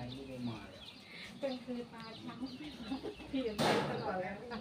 เป็นคืนมาเช้าพี่ไปตลอดแล้วนะ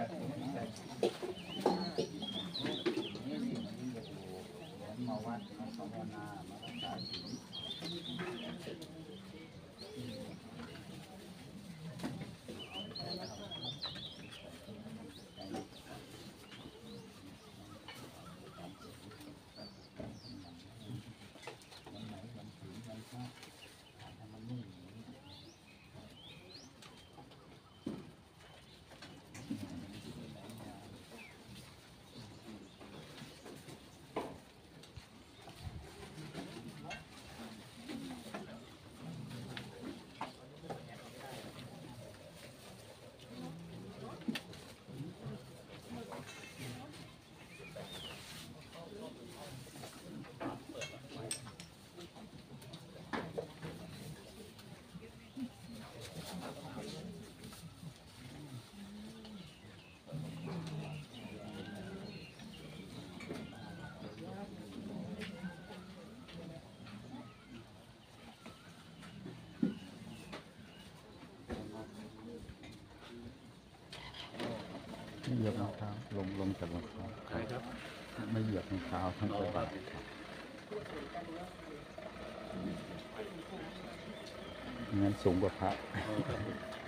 จัดจัดนี่สิมันยิ่งจะถูกเดี๋ยวมาวัดมาภาวนามารักษาศีล วันไหนวันศีลวันพระถ้ามันไม่หนีไม่ เหยียบรองเท้าลงลงจากรองเท้าใครครับไม่เหยียบรองเท้าทั้งกระบะงั้นสูงกว่าพระอ๋อครับ